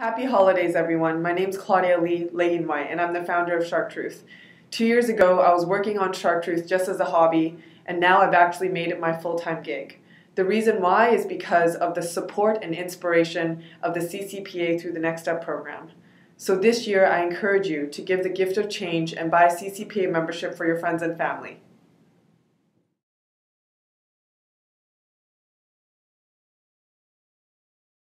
Happy holidays, everyone. My name is Claudia Li White, and I'm the founder of Shark Truth. Two years ago, I was working on Shark Truth just as a hobby, and now I've actually made it my full time gig. The reason why is because of the support and inspiration of the CCPA through the Next Up program. So this year, I encourage you to give the gift of change and buy CCPA membership for your friends and family.